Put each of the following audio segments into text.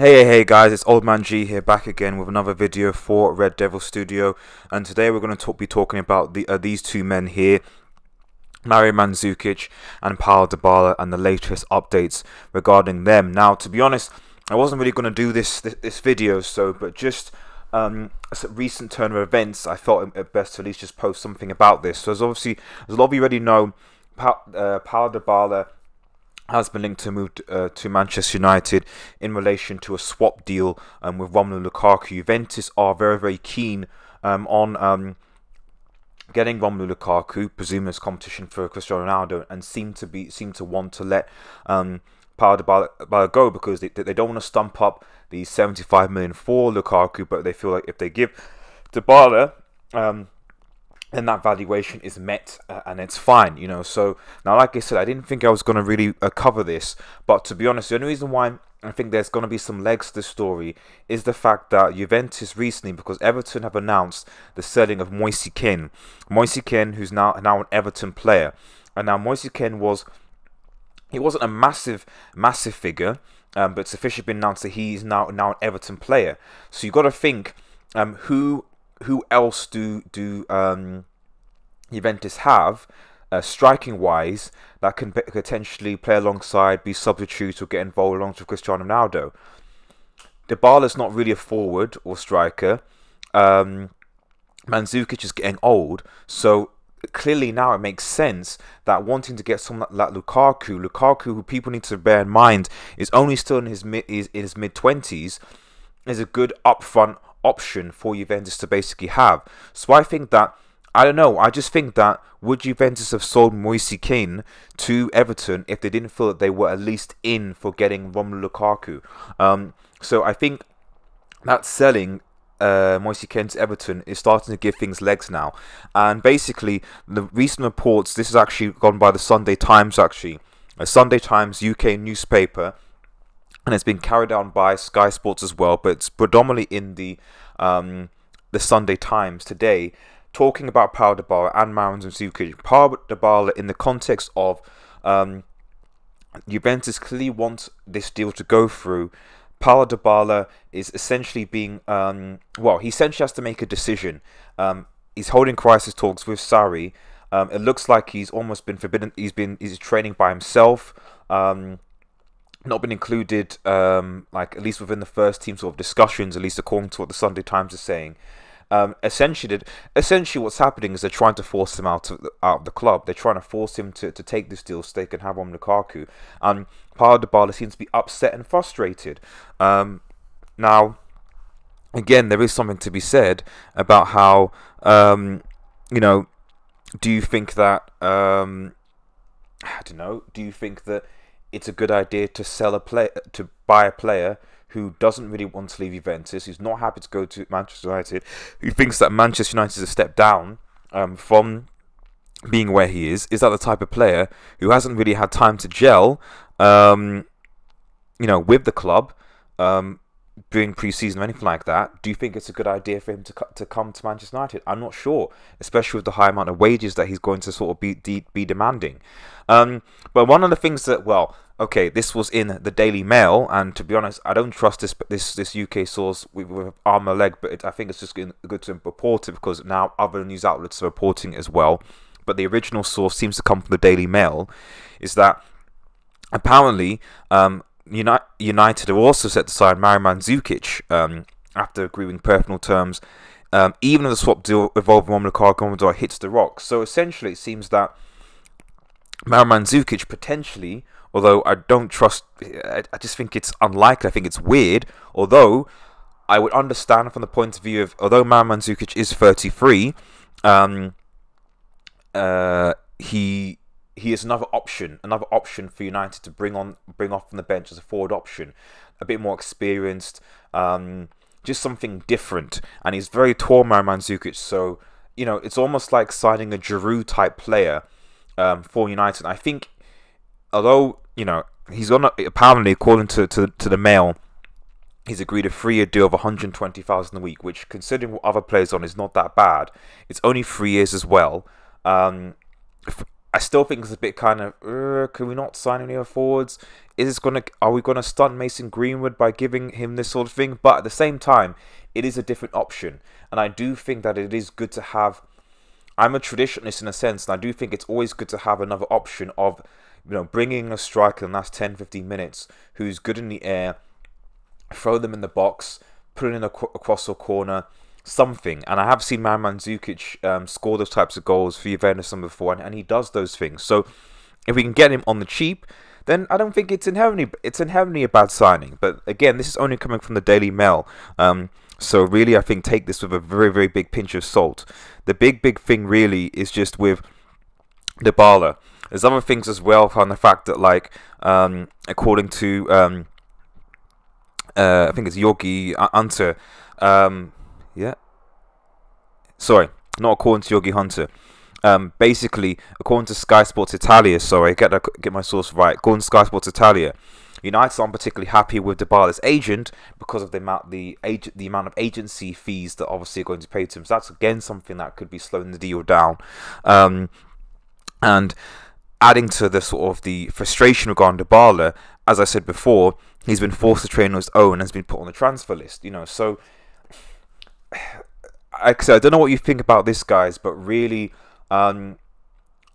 Hey hey hey guys, it's Old Man G here back again with another video for Red Devil Studio and today we're going to talk, be talking about the, uh, these two men here Mario Mandzukic and Paulo Dybala and the latest updates regarding them. Now to be honest, I wasn't really going to do this, this, this video so but just um, recent turn of events I thought it best to at least just post something about this. So as obviously as a lot of you already know pa uh, Paulo Dybala has been linked to move uh, to Manchester United in relation to a swap deal um, with Romelu Lukaku. Juventus are very, very keen um, on um, getting Romelu Lukaku, presumably as competition for Cristiano Ronaldo, and seem to be seem to want to let um, Dybala go because they, they don't want to stump up the 75 million for Lukaku, but they feel like if they give Dybala um, then that valuation is met uh, and it's fine, you know. So now, like I said, I didn't think I was going to really uh, cover this, but to be honest, the only reason why I think there's going to be some legs to the story is the fact that Juventus recently, because Everton have announced the selling of Moise Kean, Moise Kean, who's now now an Everton player, and now Moise Kean was he wasn't a massive massive figure, um, but it's officially been announced that he's now now an Everton player. So you've got to think um, who who else do do um, Juventus have, uh, striking wise, that can potentially play alongside, be substitute, or get involved alongside Cristiano Ronaldo? Dybala's not really a forward or striker. Um, Mandzukic is getting old, so clearly now it makes sense that wanting to get someone like, Lukaku, Lukaku, who people need to bear in mind is only still in his mid is in his mid twenties, is a good upfront option for Juventus to basically have. So I think that I don't know. I just think that would Juventus have sold Moise Kean to Everton if they didn't feel that they were at least in for getting Romelu Lukaku? Um, so I think that selling uh, Moise Kean to Everton is starting to give things legs now. And basically, the recent reports. This is actually gone by the Sunday Times. Actually, a Sunday Times UK newspaper and it's been carried on by Sky Sports as well, but it's predominantly in the um, the Sunday Times today, talking about Paulo Dybala and Marouane Mandzukic. Paulo Dybala in the context of um, Juventus clearly wants this deal to go through. Paulo Dybala is essentially being, um, well, he essentially has to make a decision. Um, he's holding crisis talks with Sarri. Um, it looks like he's almost been forbidden. He's been he's training by himself. Um, not been included, um, like at least within the first team sort of discussions, at least according to what the Sunday Times is saying. Um, essentially, essentially, what's happening is they're trying to force him out of the, out of the club. They're trying to force him to, to take this deal so they can have on Lukaku. And Paulo Dybala seems to be upset and frustrated. Um, now, again, there is something to be said about how, um, you know, do you think that, um, I don't know, do you think that it's a good idea to sell a play to buy a player who doesn't really want to leave Juventus, who's not happy to go to Manchester United, who thinks that Manchester United is a step down um, from being where he is. Is that the type of player who hasn't really had time to gel, um, you know, with the club? Um, during pre-season or anything like that, do you think it's a good idea for him to to come to Manchester United? I'm not sure, especially with the high amount of wages that he's going to sort of be be, be demanding. Um, but one of the things that, well, okay, this was in the Daily Mail, and to be honest, I don't trust this this this UK source with, with arm a leg, but it, I think it's just good to report it because now other news outlets are reporting it as well. But the original source seems to come from the Daily Mail, is that apparently um, United have also set to sign Mario Mandzukic um, after agreeing personal terms, um, even if the swap deal involving Romelu Lukaku hits the rocks. So essentially, it seems that Mario Mandzukic potentially, although I don't trust, I, I just think it's unlikely. I think it's weird. Although I would understand from the point of view of, although Mario Mandzukic is 33, um, uh, he he is another option, another option for United to bring on, bring off from the bench as a forward option, a bit more experienced, um, just something different. And he's very tall, Mario Mandzukic, so you know it's almost like signing a Giroud type player um, for United. I think, although you know he's on apparently according to, to to the Mail, he's agreed a three-year deal of 120,000 a week, which considering what other players on is not that bad. It's only three years as well. Um, I still think it's a bit kind of, can we not sign any other forwards? Is this gonna, are we gonna stun Mason Greenwood by giving him this sort of thing? But at the same time, it is a different option, and I do think that it is good to have. I'm a traditionalist in a sense, and I do think it's always good to have another option of, you know, bringing a striker in the last 10, 15 minutes who's good in the air, throw them in the box, put it in a, across the corner, something. And I have seen Marian Mandzukic um, score those types of goals for Juventus before, and, and he does those things. So if we can get him on the cheap, then I don't think it's inherently it's inherently a bad signing. But again, this is only coming from the Daily Mail. Um, so really, I think take this with a very very big pinch of salt. The big big thing really is just with Dybala. There's other things as well on the fact that like um, according to um, uh, I think it's Yogi Hunter. Um, yeah. Sorry, not according to Yogi Hunter. Um, basically, according to Sky Sports Italia, sorry, get get my source right. According to Sky Sports Italia, United aren't particularly happy with Dybala's agent because of the amount the the amount of agency fees that obviously are going to pay to him. So that's again something that could be slowing the deal down. Um, and adding to the sort of the frustration regarding Dybala, as I said before, he's been forced to train on his own and has been put on the transfer list. You know, so I, I don't know what you think about this, guys, but really, um,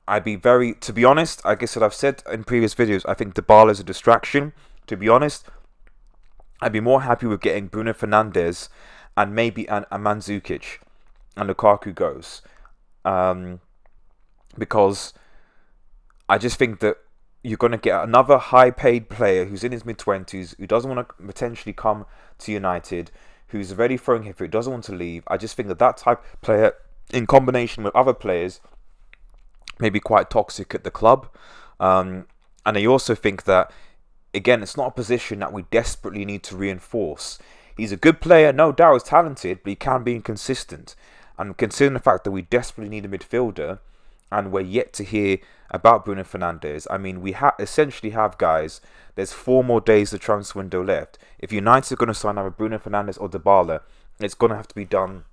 I'd be very, to be honest, I guess what I've said in previous videos, I think Dybala is a distraction. To be honest, I'd be more happy with getting Bruno Fernandes and maybe an, a Mandzukic and Lukaku goes. Um, because I just think that you're going to get another high paid player who's in his mid 20s, who doesn't want to potentially come to United, who's already throwing for it, doesn't want to leave. I just think that that type of player, in combination with other players, may be quite toxic at the club. Um, and I also think that, again, it's not a position that we desperately need to reinforce. He's a good player, no doubt he's talented, but he can be inconsistent. And considering the fact that we desperately need a midfielder, and we're yet to hear about Bruno Fernandes. I mean, we ha- essentially have guys. There's four more days the transfer window left. If United are going to sign either Bruno Fernandes or Dybala, it's going to have to be done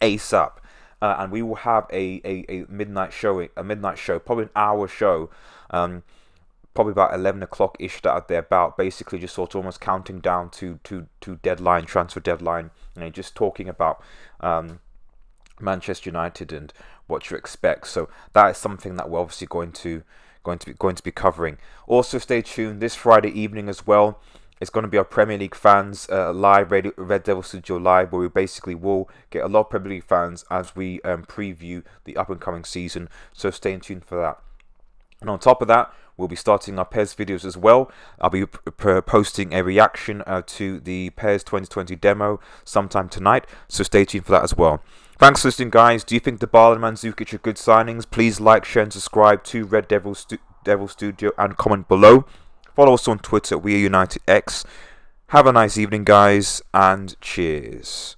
ASAP. Uh, and we will have a, a, a midnight show, a midnight show, probably an hour show, um, probably about 11 o'clock ish that they're about. Basically, just sort of almost counting down to to to deadline, transfer deadline, you know, just talking about um, Manchester United and what to expect. So that is something that we're obviously going to going to be going to be covering. Also, stay tuned this Friday evening as well. It's going to be our Premier League fans uh, live Radio, Red Devil Studio live, where we basically will get a lot of Premier League fans as we um, preview the up and coming season. So stay tuned for that. And on top of that, we'll be starting our PES videos as well. I'll be posting a reaction uh, to the PES 2020 demo sometime tonight, so stay tuned for that as well. Thanks for listening, guys. Do you think Dybala and Mandzukic are good signings? Please like, share, and subscribe to Red Devil, Stu Devil Studio and comment below. Follow us on Twitter, We Are United X. Have a nice evening, guys, and cheers.